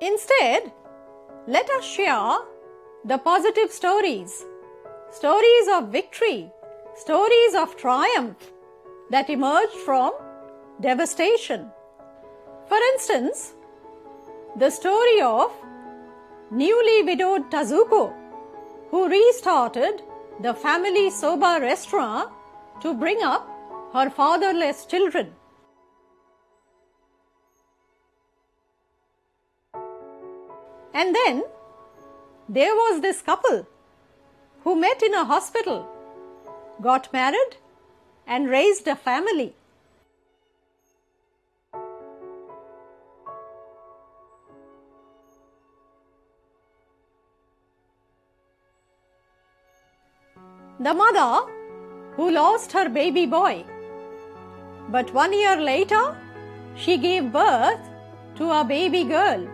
Instead, let us share the positive stories, stories of victory, stories of triumph that emerged from devastation. For instance, the story of newly widowed Tazuko, who restarted the family soba restaurant to bring up her fatherless children. And then there was this couple who met in a hospital, got married, and raised a family. The mother who lost her baby boy. But one year later, she gave birth to a baby girl.